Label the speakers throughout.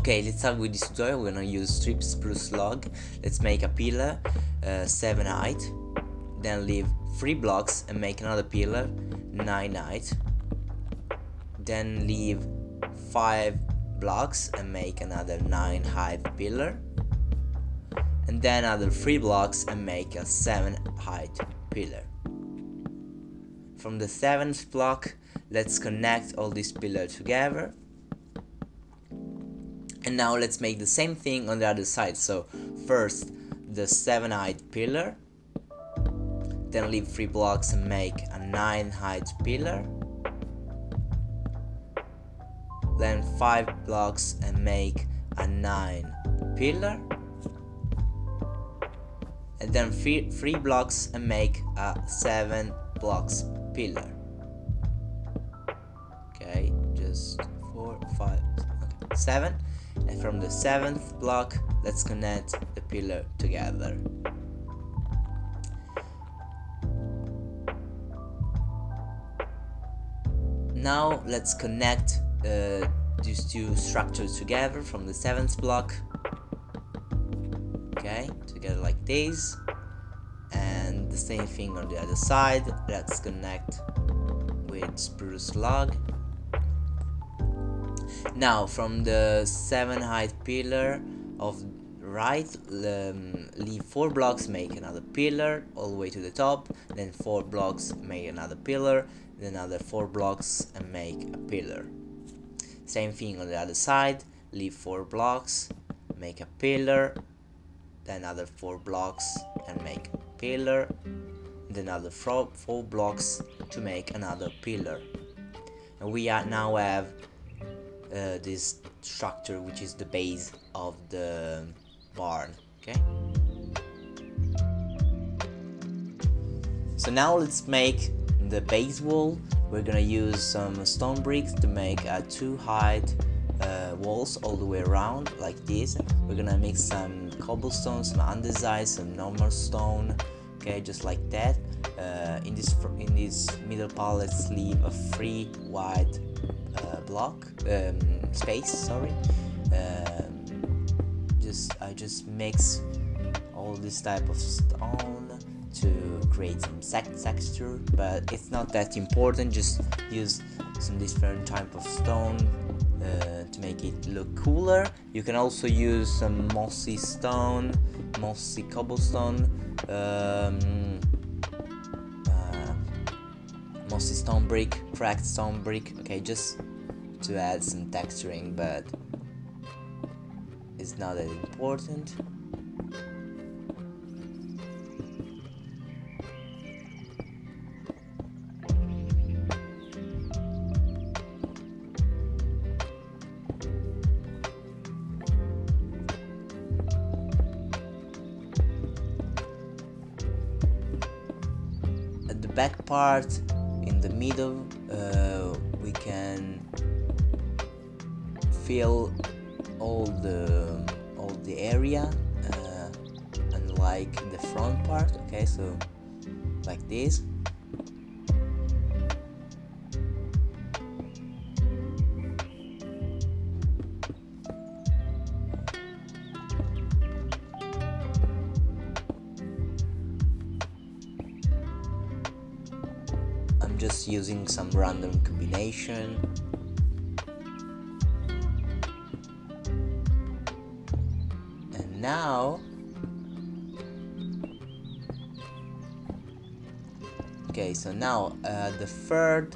Speaker 1: Okay, let's start with this tutorial. We're gonna use strip spruce log. Let's make a pillar, uh, 7 height, then leave 3 blocks and make another pillar, 9 height, then leave 5 blocks and make another 9 height pillar, and then another 3 blocks and make a 7 height pillar. From the 7th block, let's connect all these pillars together and now let's make the same thing on the other side. So first the 7 height pillar. Then leave 3 blocks and make a 9 height pillar. Then 5 blocks and make a 9 pillar. And then three, three blocks and make a 7 blocks pillar. Okay just 4 5 okay, 7 and from the seventh block let's connect the pillar together. Now let's connect uh, these two structures together from the seventh block. Okay together like this. And the same thing on the other side. Let's connect with spruce log now from the 7 height pillar of right um, leave 4 blocks make another pillar all the way to the top then 4 blocks make another pillar then another 4 blocks and make a pillar. Same thing on the other side leave 4 blocks make a pillar then another 4 blocks and make a pillar then another 4, four blocks to make another pillar. And we are now have uh, this structure which is the base of the barn okay? So now let's make the base wall. We're gonna use some stone bricks to make a two height uh, walls all the way around like this. We're gonna mix some cobblestone some andesite some normal stone okay just like that. Uh, in this in this middle part let's leave a free white uh, block um, space sorry. Um, just I just mix all this type of stone to create some texture but it's not that important just use some different type of stone uh, to make it look cooler. You can also use some mossy stone mossy cobblestone um, mossy stone brick, cracked stone brick, okay, just to add some texturing, but it's not that important. At the back part middle uh, we can fill all the all the area uh, unlike the front part okay so like this some random combination. And now okay so now uh, the third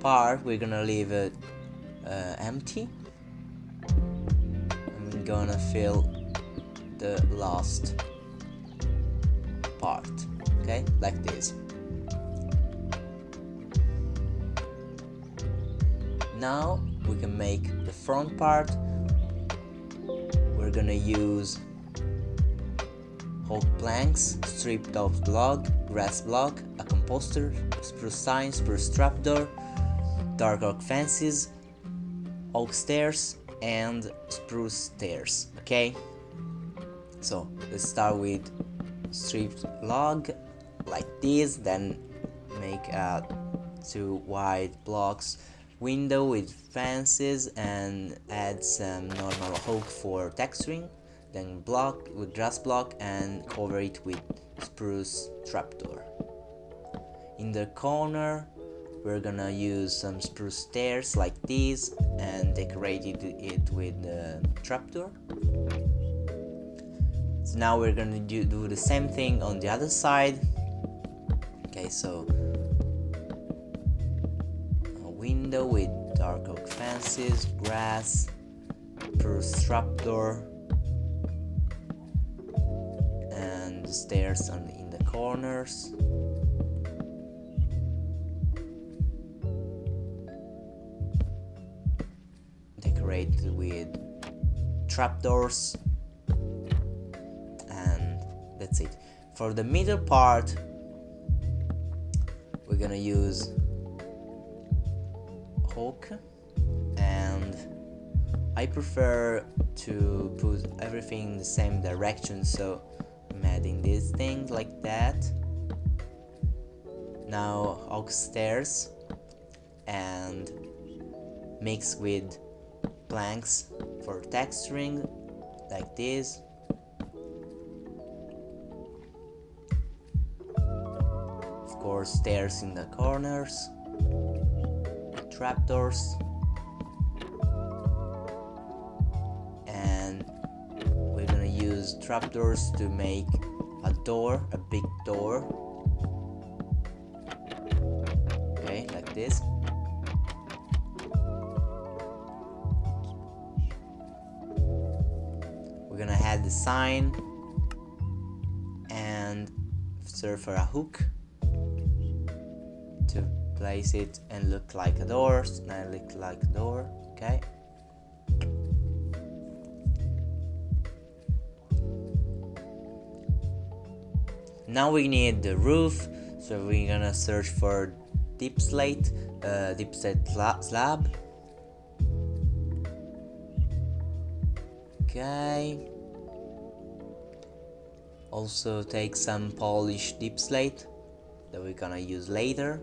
Speaker 1: part we're gonna leave it uh, empty. I'm gonna fill the last part okay like this now we can make the front part. We're gonna use oak planks stripped off log grass block a composter spruce sign spruce trapdoor dark oak fences oak stairs and spruce stairs okay? So let's start with stripped log like this then make uh, two wide blocks window with fences and add some normal oak for texturing then block with grass block and cover it with spruce trapdoor. In the corner we're gonna use some spruce stairs like this and decorated it with the trapdoor. So now we're gonna do, do the same thing on the other side. Okay so window with dark oak fences grass spruce trapdoor and stairs on in the corners. Decorated with trapdoors. And that's it. For the middle part we're gonna use hook and I prefer to put everything in the same direction so I'm adding these things like that. Now oak stairs and mix with planks for texturing like this. Of course stairs in the corners trapdoors and we're gonna use trapdoors to make a door a big door. Okay like this. We're gonna add the sign and search for a hook place it and look like a door. And look like a door okay? Now we need the roof so we're gonna search for deep slate uh, deep slate slab. Okay. Also take some polished deep slate that we're gonna use later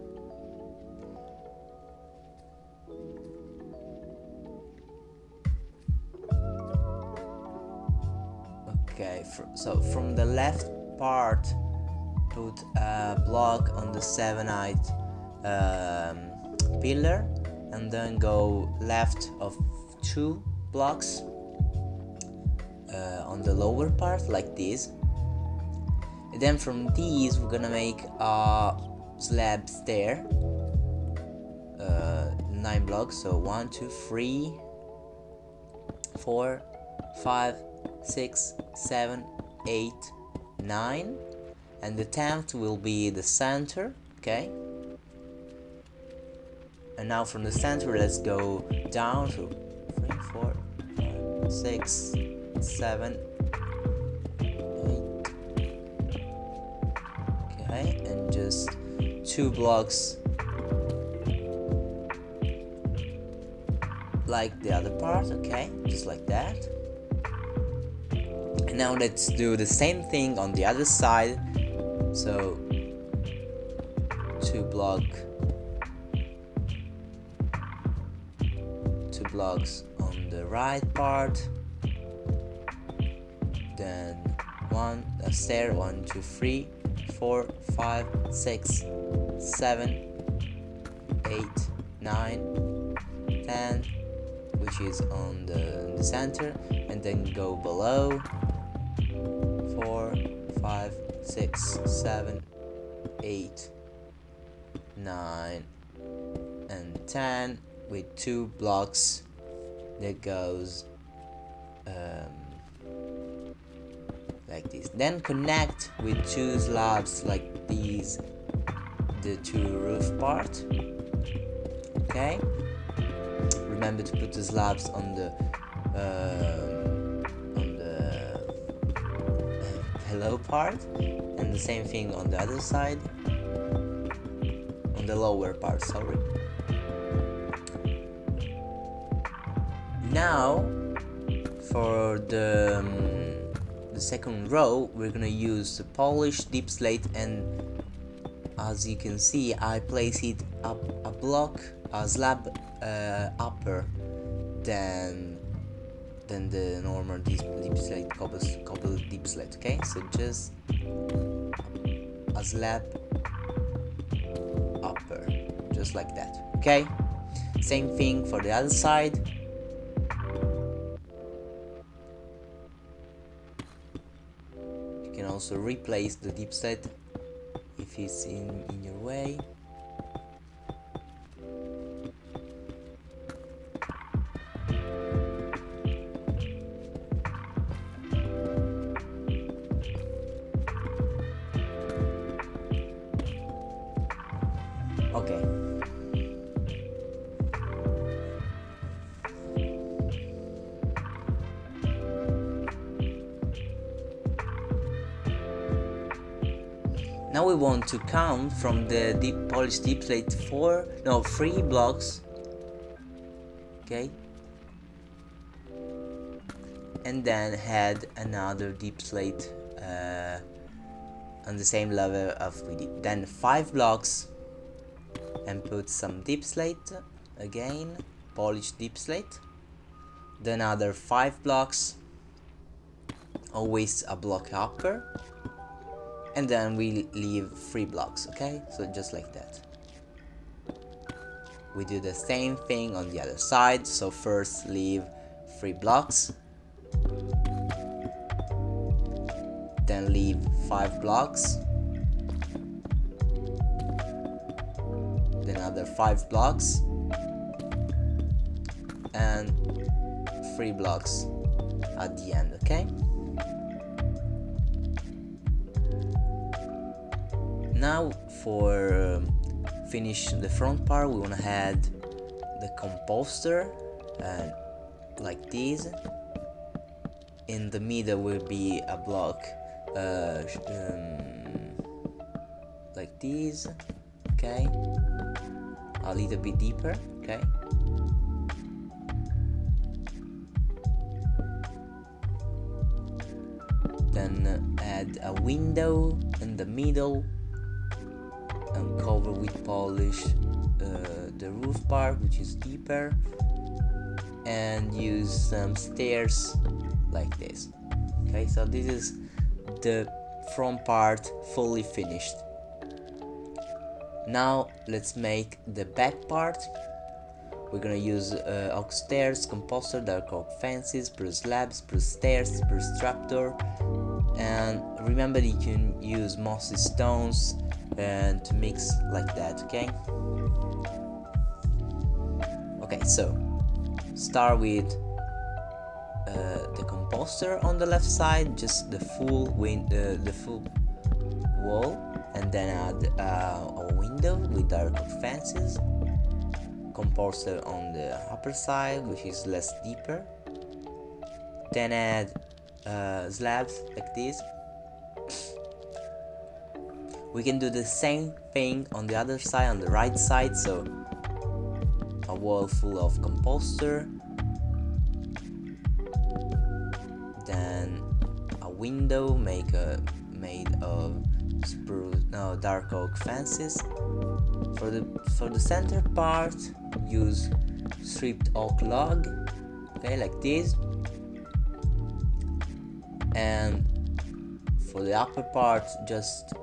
Speaker 1: left part put a block on the 7-height um, pillar and then go left of two blocks uh, on the lower part like this. And then from these we're gonna make a slab stair uh, nine blocks. So one two three four five six seven eight nine and the 10th will be the center okay? And now from the center let's go down to three four five six seven eight. Okay and just two blocks like the other part okay? Just like that and now let's do the same thing on the other side. So two block two blocks on the right part. Then one a stair one two three four five six seven eight nine ten which is on the, the center and then go below four five six seven eight nine and ten with two blocks that goes um, like this. Then connect with two slabs like these the two roof part okay? Remember to put the slabs on the uh, below part and the same thing on the other side on the lower part sorry. Now for the um, the second row we're gonna use the Polish deep slate and as you can see I place it up a block a slab uh, upper than than the normal deep, deep slate cobble, cobble deep slate okay? So just a slab upper just like that okay? Same thing for the other side. You can also replace the deep slate if it's in, in your way to count from the deep polished deep slate four no three blocks. Okay. And then add another deep slate uh, on the same level of we did. Then five blocks and put some deep slate again polished deep slate. Then another five blocks always a block upper and then we leave three blocks okay? So just like that. We do the same thing on the other side. So first leave three blocks. Then leave five blocks. Then another five blocks. And three blocks at the end okay now for um, finish the front part we want to add the composter and like this. In the middle will be a block uh, um, like this okay? A little bit deeper okay? Then add a window in the middle and cover with polish uh, the roof part which is deeper and use some stairs like this. Okay so this is the front part fully finished. Now let's make the back part. We're gonna use uh, oak stairs, composter, dark oak fences, plus slabs, plus stairs, plus trapdoor and remember you can use mossy stones and to mix like that okay? Okay so start with uh, the composter on the left side just the full win uh, the full wall and then add uh, a window with dark fences. Composter on the upper side which is less deeper. Then add uh, slabs like this. We can do the same thing on the other side on the right side so a wall full of composter. Then a window make a made of spruce no dark oak fences. For the for the center part use stripped oak log okay like this and for the upper part just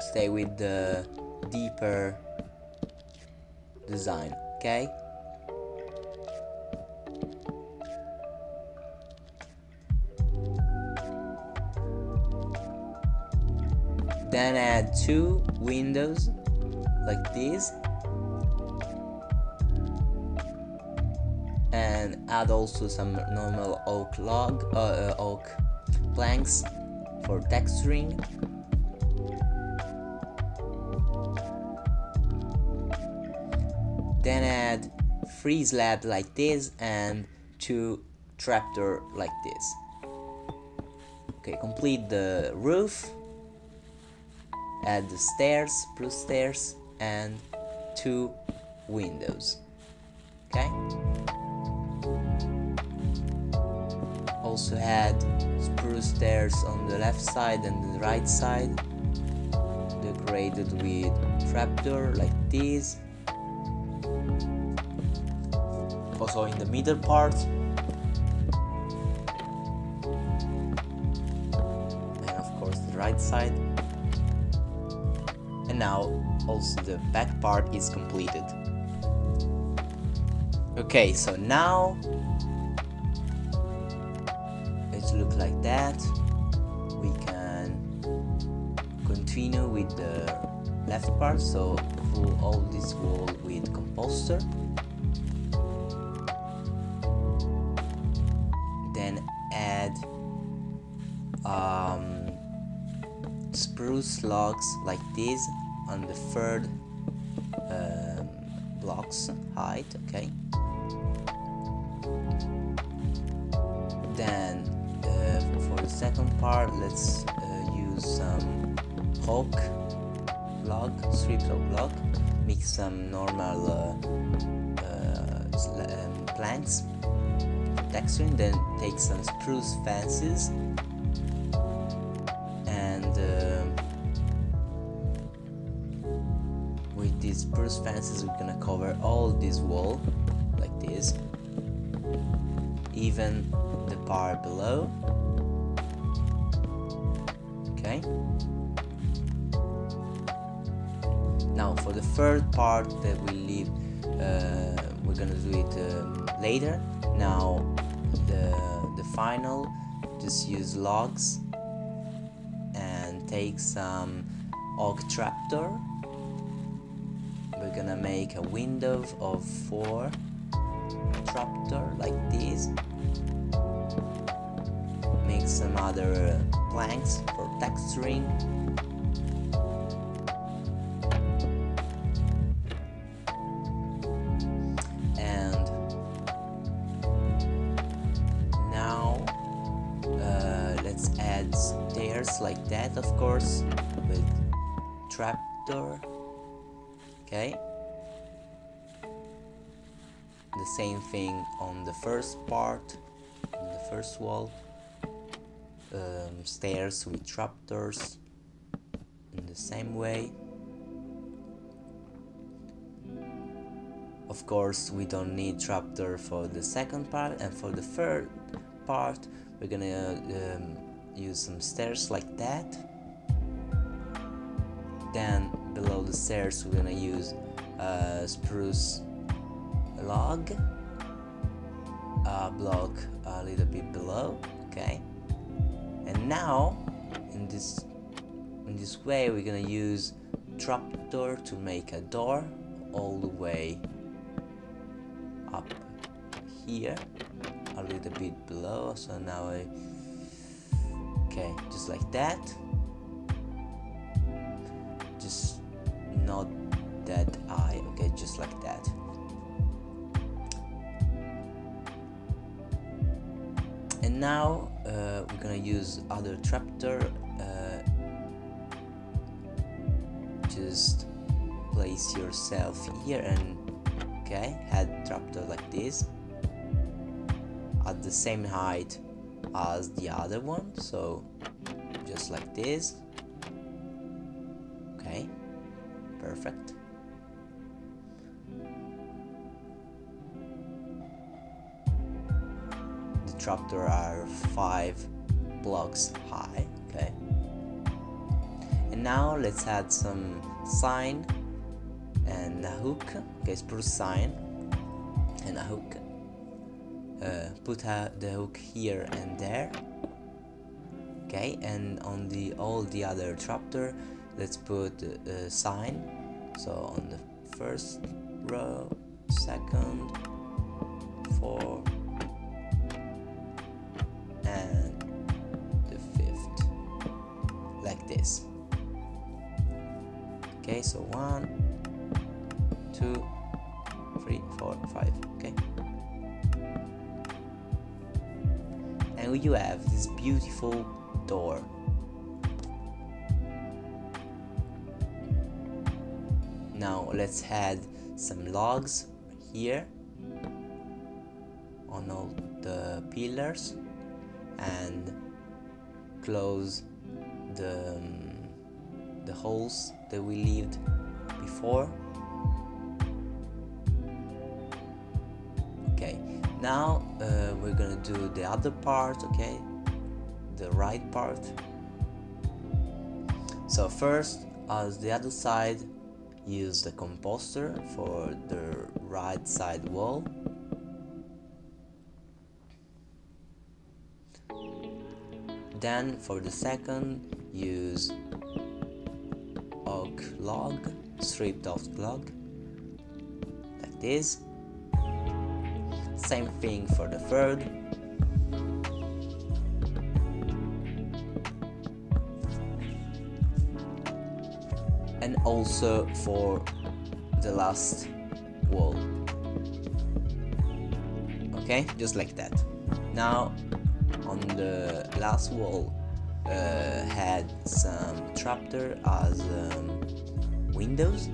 Speaker 1: stay with the deeper design okay? Then add two windows like this. And add also some normal oak log uh, uh, oak planks for texturing. Then add three slabs like this and two trapdoor like this. Okay complete the roof. Add the stairs plus stairs and two windows. Okay also add spruce stairs on the left side and the right side decorated with trapdoor like this. Also in the middle part and of course the right side. And now also the back part is completed. Okay so now look like that we can continue with the left part so fill all this wall with composter. Then add um, spruce logs like this on the third um, blocks height okay let's uh, use some log strips of log mix some normal uh, uh, um, planks texturing then take some spruce fences and uh, with these spruce fences we're gonna cover all this wall like this even the part below now for the third part that we leave uh, we're gonna do it um, later. Now the the final just use logs and take some oak trapdoor. We're gonna make a window of four trapdoor like this. Make some other planks. for texturing and now uh, let's add stairs like that of course with trapdoor. Okay. The same thing on the first part on the first wall um, stairs with trapdoors in the same way. Of course we don't need trapdoor for the second part and for the third part we're gonna um, use some stairs like that. Then below the stairs we're gonna use a spruce log a block a little bit below okay and now in this in this way we're gonna use trapdoor to make a door all the way up here a little bit below so now I okay just like that. Just not that high okay just like that. And now we're gonna use other trapdoor uh, just place yourself here and okay head trapdoor like this at the same height as the other one so just like this. Okay perfect. The trapdoor are five blocks high okay? And now let's add some sign and a hook okay spruce sign and a hook. Uh, put a, the hook here and there okay? And on the all the other trapdoor let's put a, a sign so on the first row second four this. Okay so one two three four five okay. And you have this beautiful door. Now let's add some logs here on all the pillars and close the um, the holes that we leaved before. Okay now uh, we're gonna do the other part okay? The right part. So first as the other side use the composter for the right side wall. Then for the second use oak log stripped off log like this. Same thing for the third. And also for the last wall. Okay just like that. Now on the last wall uh, had some trapdoor as um, windows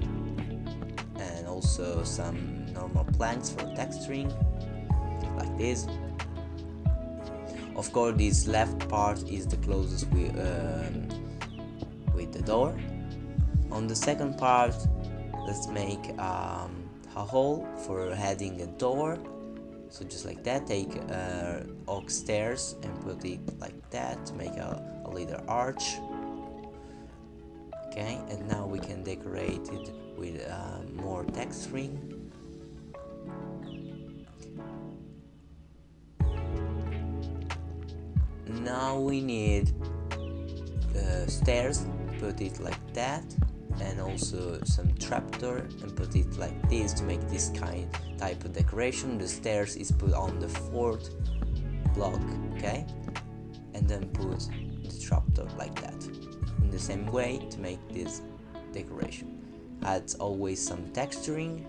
Speaker 1: and also some normal planks for texturing like this. Of course this left part is the closest with, um, with the door. On the second part let's make um, a hole for heading a door. So just like that take uh, oak stairs and put it like that to make a, a little arch. Okay and now we can decorate it with uh, more texturing now we need uh, stairs put it like that and also some trapdoor and put it like this to make this kind type of decoration. The stairs is put on the fourth block okay? And then put trapdoor like that in the same way to make this decoration. Adds always some texturing.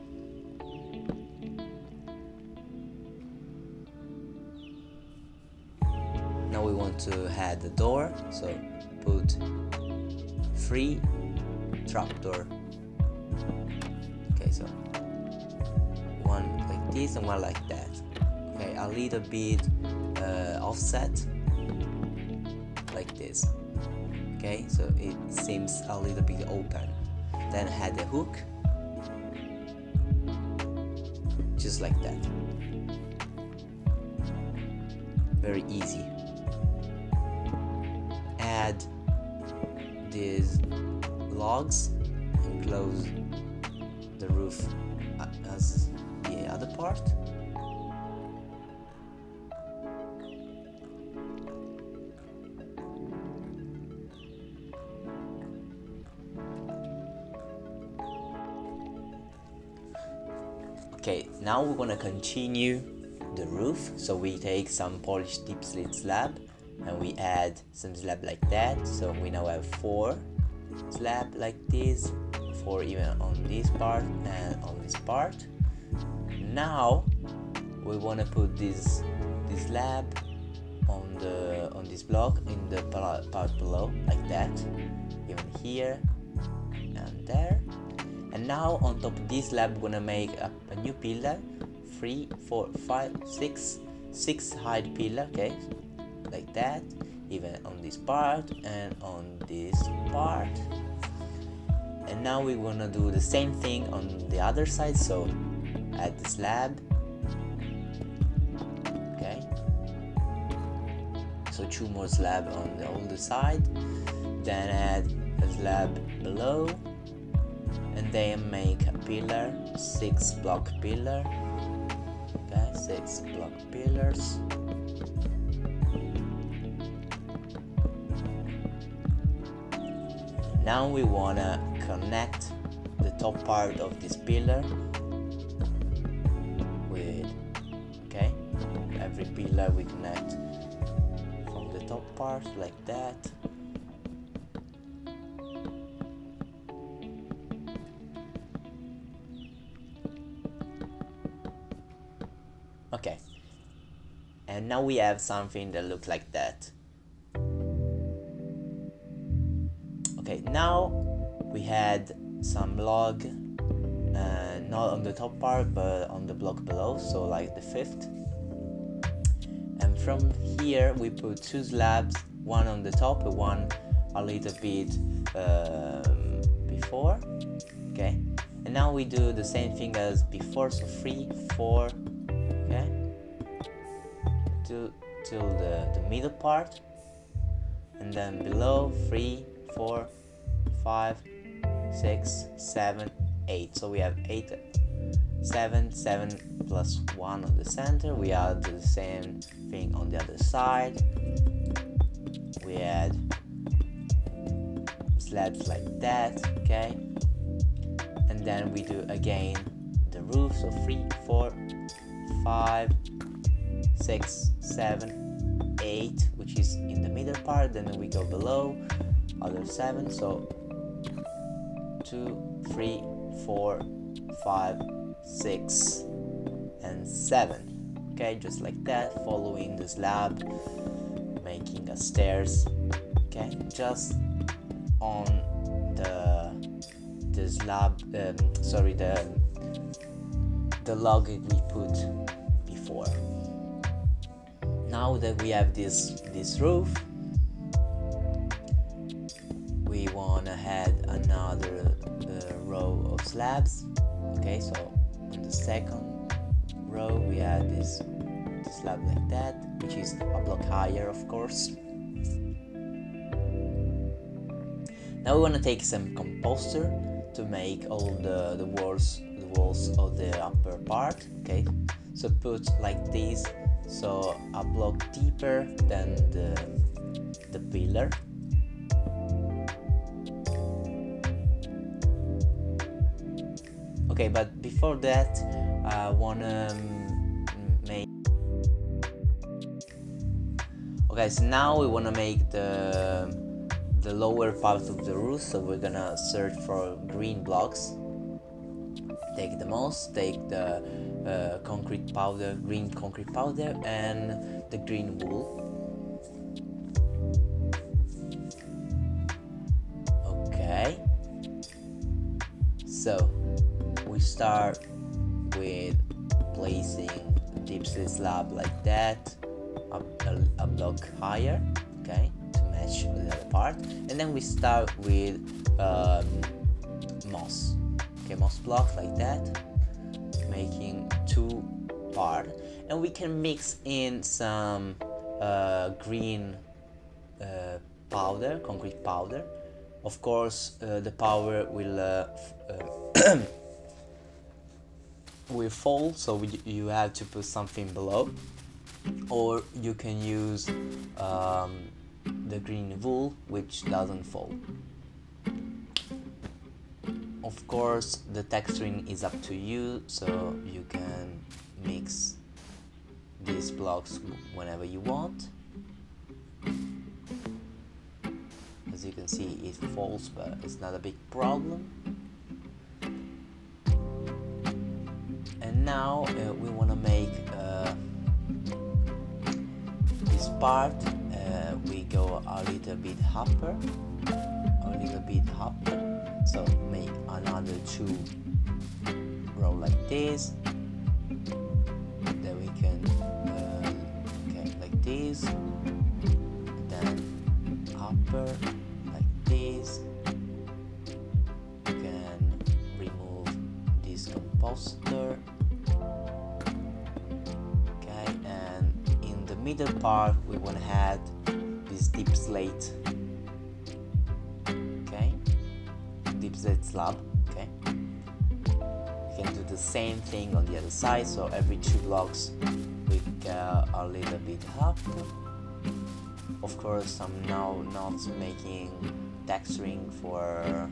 Speaker 1: Now we want to add the door so put three trapdoor. Okay so one like this and one like that. Okay a little bit uh, offset like this. Okay so it seems a little bit open. Then add the hook. Just like that. Very easy. Add these logs and close the roof uh, as the other part now we're gonna continue the roof. So we take some polished deep slate slab and we add some slab like that. So we now have four slab like this four even on this part and on this part. Now we want to put this this slab on the on this block in the part below like that even here now on top of this slab we're gonna make a, a new pillar three four five six six height pillar okay? Like that even on this part and on this part. And now we're gonna do the same thing on the other side so add the slab okay. So two more slab on the other side. Then add a slab below then make a pillar six block pillar. Okay six block pillars. Now we wanna connect the top part of this pillar with okay every pillar we connect from the top part like that now we have something that looks like that. Okay now we had some log uh, not on the top part but on the block below so like the fifth. And from here we put two slabs one on the top and one a little bit um, before. Okay and now we do the same thing as before so three four the, the middle part. And then below three four five six seven eight. So we have eight seven seven plus one on the center. We add the same thing on the other side. We add slabs like that okay? And then we do again the roof. So three four five six seven eight which is in the middle part then we go below other seven so two three four five six and seven. Okay just like that following the slab making a stairs okay just on the the slab um, sorry the the log we put before now that we have this this roof we want to add another uh, row of slabs. Okay so on the second row we add this, this slab like that which is a block higher of course. Now we want to take some composter to make all the, the walls the walls of the upper part okay? So put like this so a block deeper than the the pillar. Okay but before that I wanna um, make okay so now we wanna make the the lower part of the roof so we're gonna search for green blocks. Take the moss take the uh, concrete powder green concrete powder and the green wool. Okay. So we start with placing slate slab like that a, a, a block higher okay to match the other part. And then we start with um, moss. Okay moss block like that making two part. And we can mix in some uh, green uh, powder concrete powder. Of course uh, the powder will uh, uh, will fall so we, you have to put something below. Or you can use um, the green wool which doesn't fall of course the texturing is up to you so you can mix these blocks whenever you want. As you can see it falls but it's not a big problem. And now uh, we want to make uh, this part uh, we go a little bit upper little bit upper so make another two row like this. Then we can uh, okay like this. Then upper like this. You can remove this composter. Okay and in the middle part we want to add this deep slate slate slab okay? We can do the same thing on the other side so every two blocks we uh, go a little bit up. Of course I'm now not making texturing for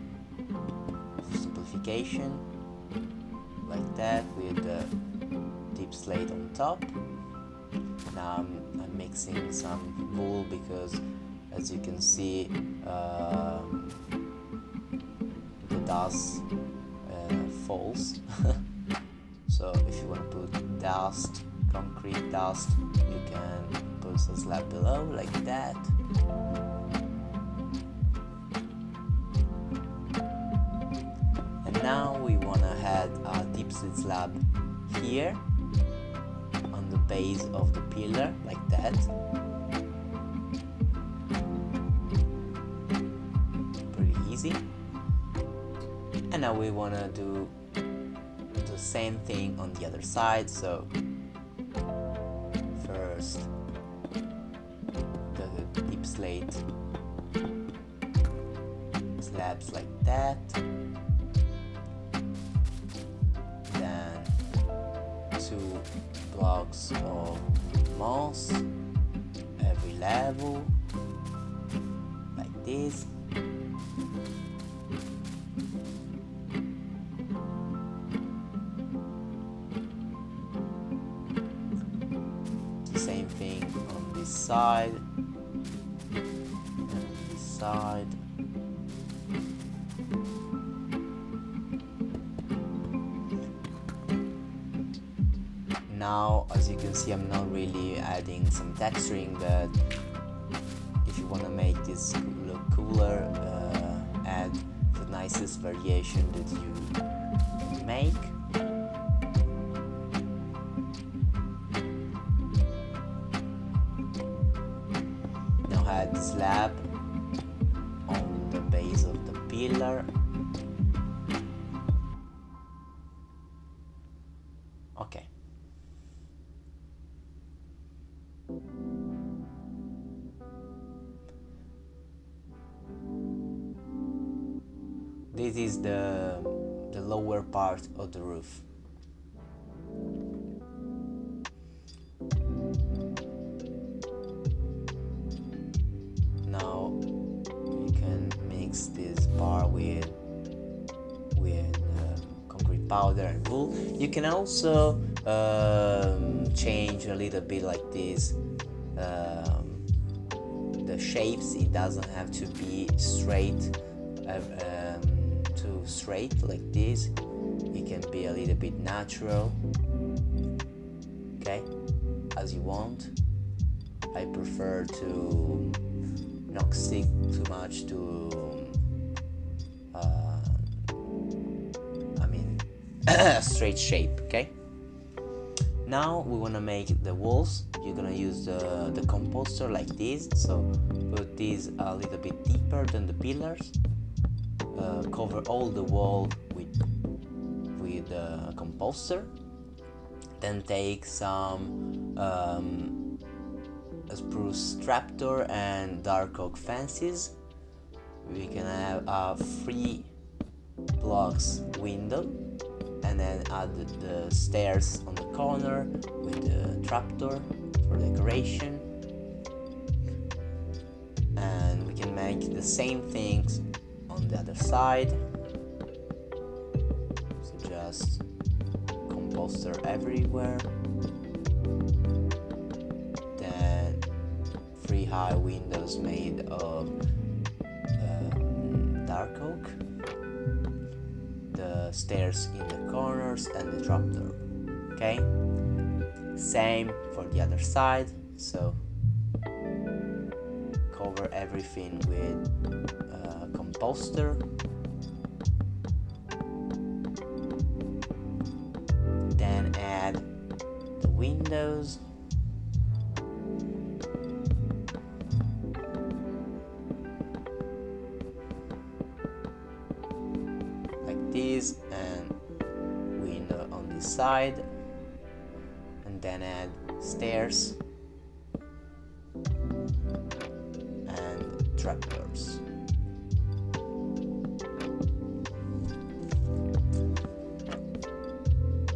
Speaker 1: simplification like that with the deep slate on top. Now I'm, I'm mixing some wool because as you can see the dust uh, falls. So if you want to put dust concrete dust you can put a slab below like that. And now we want to add a deep slate slab here on the base of the pillar like that now we want to do the same thing on the other side so first the deep slate slabs like that. Then two blocks of moss. Side. And side. Now as you can see I'm not really adding some texturing but if you want to make this look cooler uh, add the nicest variation that you make also um, change a little bit like this um, the shapes it doesn't have to be straight uh, um, too straight like this. It can be a little bit natural okay as you want. I prefer to not stick too much to straight shape okay? Now we want to make the walls. You're gonna use the, the composter like this. So put this a little bit deeper than the pillars. Uh, cover all the wall with with uh, a composter. Then take some um, spruce trapdoor and dark oak fences. We can have a three blocks window and then add the stairs on the corner with the trapdoor for decoration. And we can make the same things on the other side. So just composter everywhere. Then three high windows made of um, dark oak the stairs in the corners and the trapdoor okay? Same for the other side so cover everything with uh, composter. Then add the windows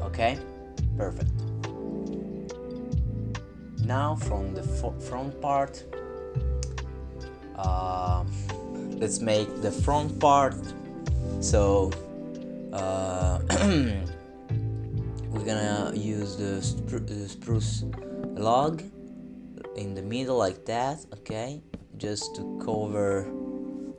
Speaker 1: okay perfect. Now from the front part uh, let's make the front part. So uh, we're gonna use the, spru- the spruce log in the middle like that okay just to cover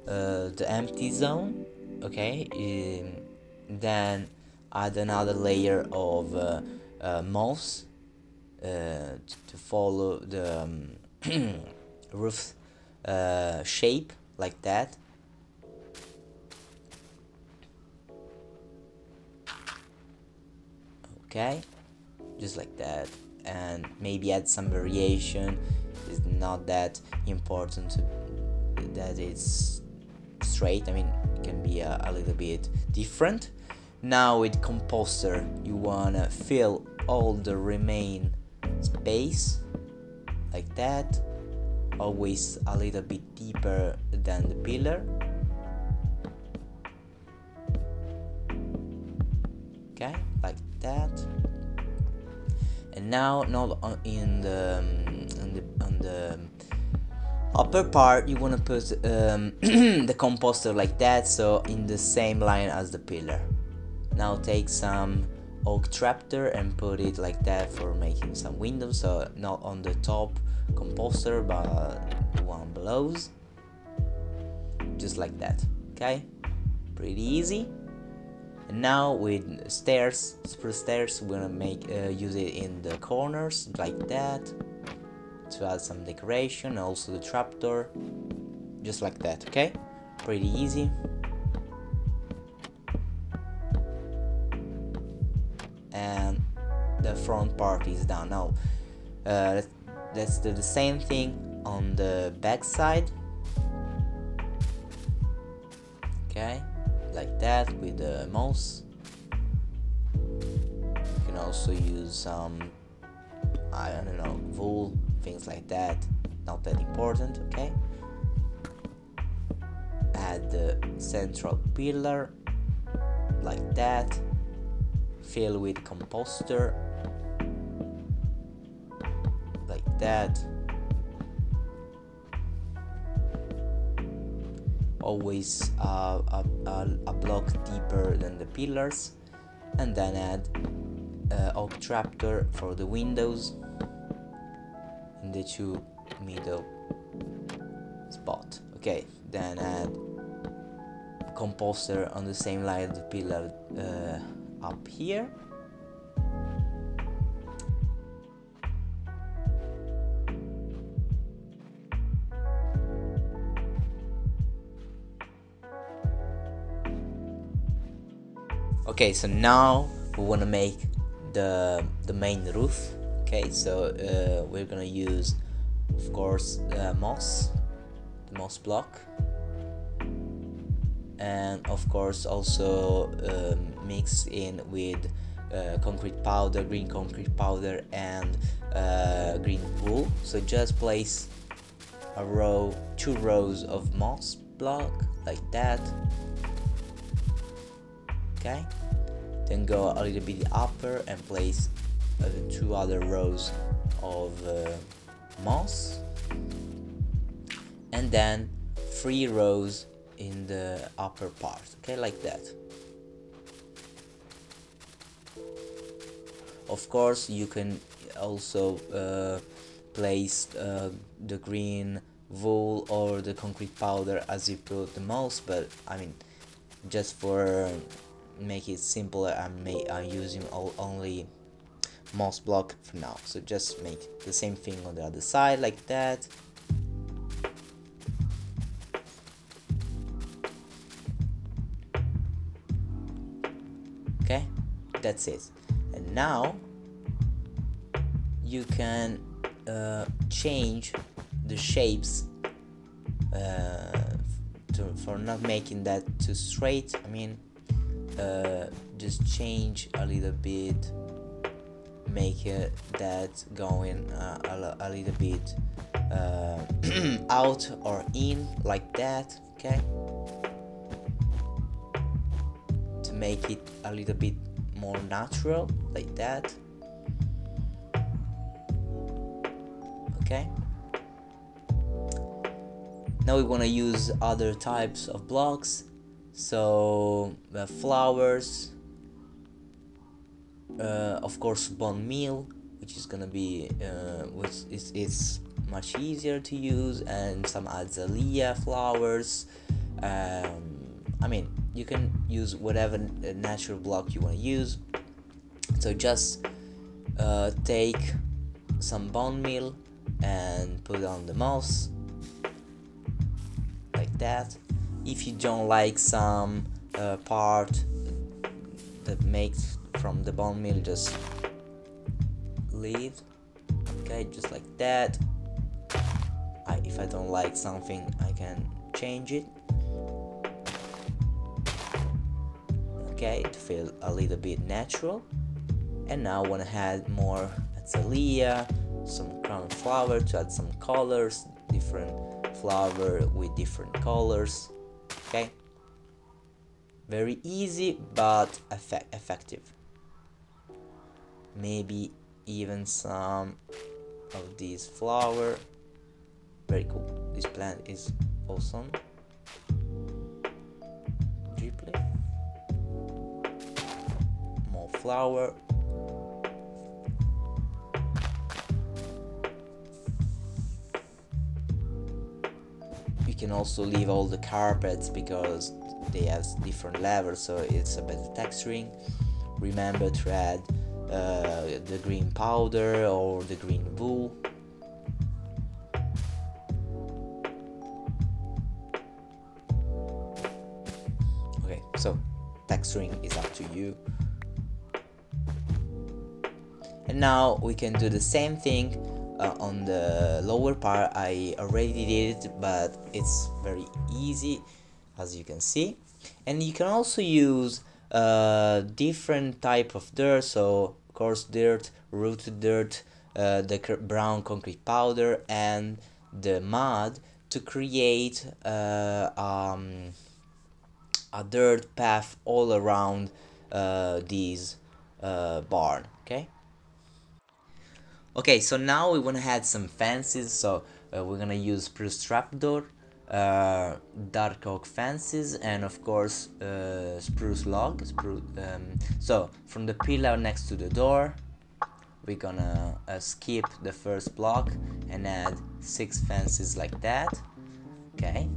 Speaker 1: uh, the empty zone okay? Um, then add another layer of uh, uh, moss uh, to follow the um, roof uh, shape like that. Okay? Just like that. And maybe add some variation it's not that important that it's straight. I mean it can be a, a little bit different. Now with composter you wanna fill all the remain space like that always a little bit deeper than the pillar. Okay like that. And now not in the the, the upper part you want to put um, the composter like that so in the same line as the pillar. Now take some oak trapdoor and put it like that for making some windows so not on the top composter but one below. Just like that okay? Pretty easy. And now with stairs spruce stairs we're gonna make uh, use it in the corners like that to add some decoration also the trapdoor just like that okay? Pretty easy. And the front part is done. now uh, let's do the same thing on the back side. Okay like that with the moss. You can also use some I don't know wool things like that not that important okay? Add the central pillar like that. Fill with composter. Like that. Always uh, a, a, a, block deeper than the pillars. And then add uh, oak trapdoor for the windows. in the two middle spot. Okay then add composter on the same line the pillar uh, up here. Okay so now we want to make the the main roof okay so uh, we're gonna use of course uh, moss the moss block. And of course also um, mix in with uh, concrete powder green concrete powder and uh, green wool. So just place a row two rows of moss block like that. Okay? Then go a little bit upper and place uh, two other rows of uh, moss and then three rows in the upper part okay like that. Of course you can also uh, place uh, the green wool or the concrete powder as you put the most but I mean just for make it simpler I'm, I'm using all, only moss block for now. So just make the same thing on the other side like that. Okay that's it. And now you can uh, change the shapes uh, to, for not making that too straight. I mean uh, just change a little bit make it that going uh, a, a, little bit uh, out or in like that okay? To make it a little bit more natural like that. Okay? Now we want to use other types of blocks. So uh, flowers uh, of course bone meal which is gonna be uh, which is it's much easier to use and some azalea flowers. Um, I mean you can use whatever natural block you want to use. So just uh, take some bone meal and put on the moss like that. If you don't like some uh, part that makes from the bone meal just leave okay just like that. I, if I don't like something I can change it. Okay to feel a little bit natural. And now I want to add more azalea some crown flower to add some colors different flower with different colors okay? Very easy but effect effective maybe even some of these flower. Very cool. This plant is awesome. Deeply more flower. You can also leave all the carpets because they have different levels so it's a better texturing. Remember to add uh, the green powder or the green wool. Okay so texturing is up to you. And now we can do the same thing uh, on the lower part. I already did it but it's very easy as you can see. And you can also use uh, different type of dirt. So coarse dirt rooted dirt uh, the brown concrete powder and the mud to create uh, um, a dirt path all around uh, this uh, barn okay? Okay so now we want to add some fences so uh, we're gonna use spruce trapdoor uh, dark oak fences and of course uh, spruce log um, so from the pillar next to the door we're gonna uh, skip the first block and add six fences like that okay?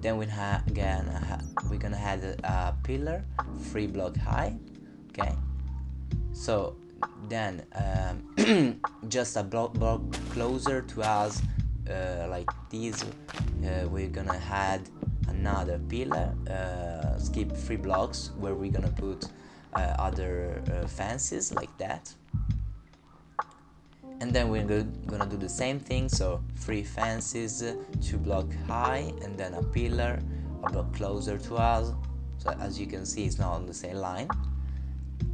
Speaker 1: Then we ha gonna ha we're gonna add a, a pillar three block high okay? So then um, just a block, block closer to us uh, like this uh, we're gonna add another pillar uh, skip three blocks where we're gonna put other fences like that. And then we're gonna do the same thing so three fences two block high and then a pillar a block closer to us. So as you can see it's not on the same line.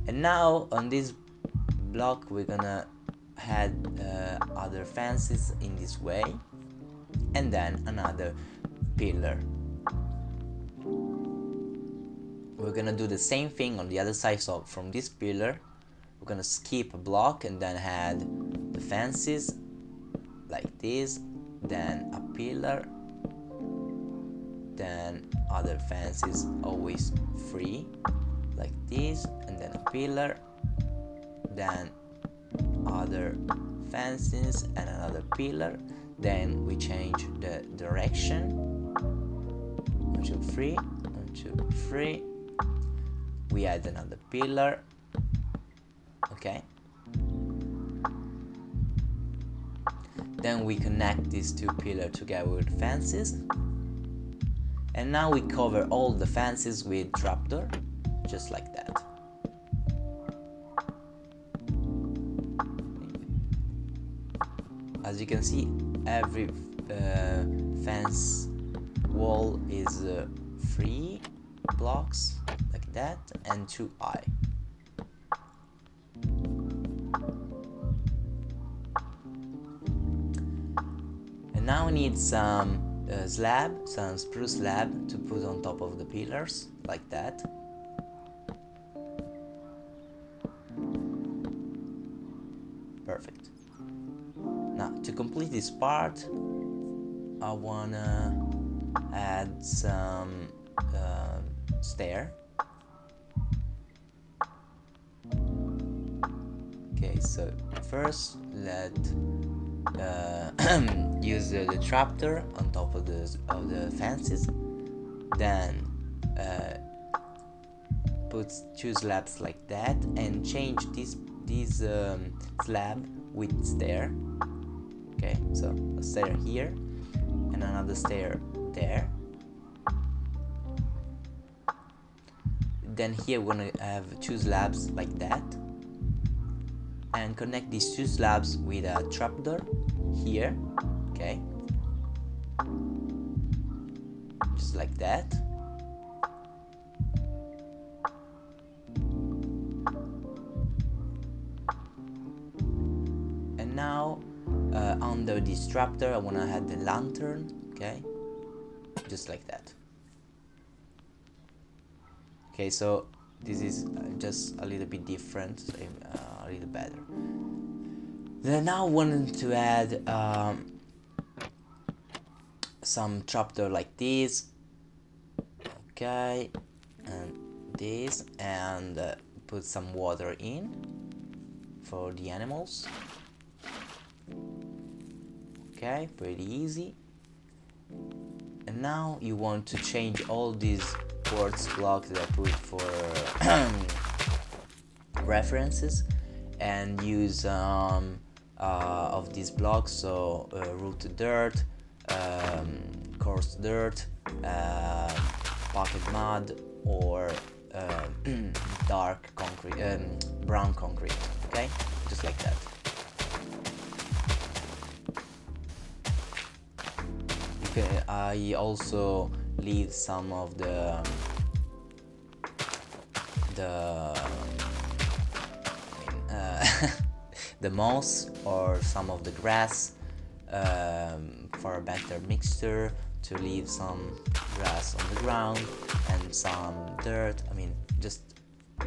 Speaker 1: And now on this block we're gonna add uh, other fences in this way and then another pillar. We're gonna do the same thing on the other side so from this pillar. We're gonna skip a block and then add the fences like this then a pillar then other fences always free like this and then a pillar then other fences and another pillar then we change the direction. One two three one two three. We add another pillar. Okay. Then we connect these two pillars together with fences. And now we cover all the fences with trapdoor just like that as you can see every uh, fence wall is uh, three blocks like that and two eye and now we need some uh, slab some spruce slab to put on top of the pillars like that this part I wanna add some uh, stair. Okay so first let uh, use the, the trapdoor on top of the of the fences. Then uh, put two slabs like that and change this this um, slab with stair so a stair here and another stair there. Then here we're gonna have two slabs like that. And connect these two slabs with a trapdoor here okay? Just like that this I want to add the lantern okay? Just like that. Okay so this is uh, just a little bit different so, uh, a little better. Then now I wanted to add um, some trapdoor like this okay and this and uh, put some water in for the animals okay? Pretty easy. And now you want to change all these quartz blocks that I put for references and use um, uh, of these blocks. So uh, root dirt um, coarse dirt uh, packed mud or uh, dark concrete um, brown concrete okay? Just like that I also leave some of the the uh, the moss or some of the grass um, for a better mixture to leave some grass on the ground and some dirt I mean just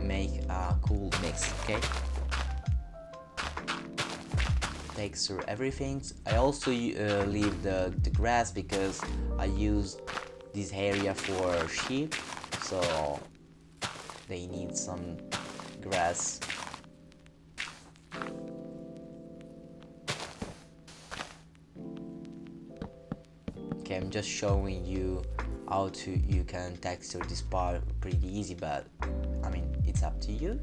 Speaker 1: make a cool mix okay texture everything. I also uh, leave the, the grass because I use this area for sheep so they need some grass. Okay I'm just showing you how to you can texture this part pretty easy but I mean it's up to you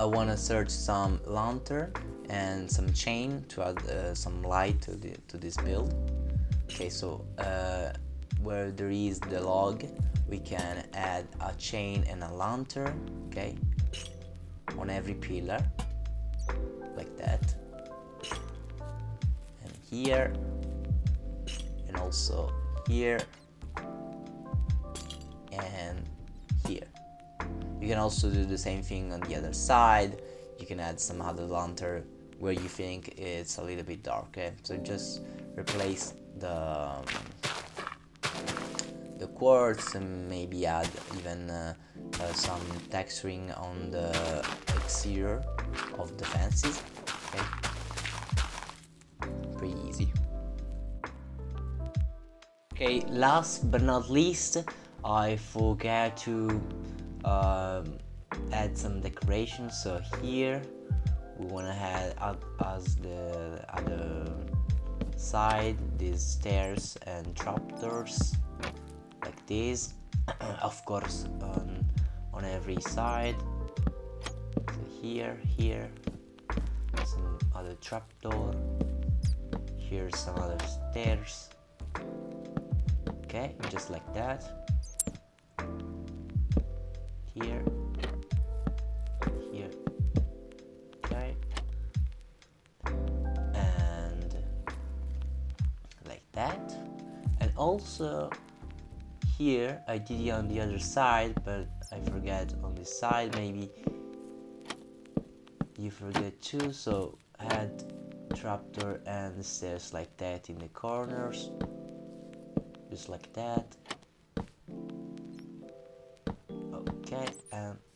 Speaker 1: I want to search some lantern and some chain to add uh, some light to, the, to this build. Okay, so uh, where there is the log, we can add a chain and a lantern, okay, on every pillar, like that. And here, and also here, can also do the same thing on the other side. You can add some other lantern where you think it's a little bit dark. Okay, so just replace the um, the quartz and maybe add even uh, uh, some texturing on the exterior of the fences. Okay, pretty easy. Okay, last but not least, I forgot to um, add some decorations. So here we want to add as the other side these stairs and trapdoors like this. Of course on on every side. So here here some other trapdoor here's some other stairs. Okay just like that here. Here. Okay and like that. And also here I did it on the other side but I forget on this side maybe you forget too. So add trapdoor and stairs like that in the corners. Just like that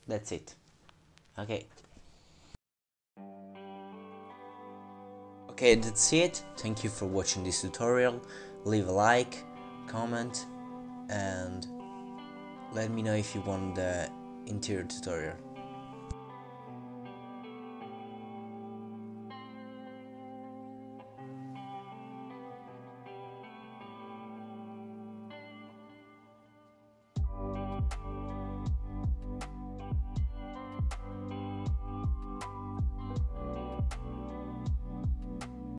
Speaker 1: that's it. Okay. Okay that's it. Thank you for watching this tutorial. Leave a like comment and let me know if you want the interior tutorial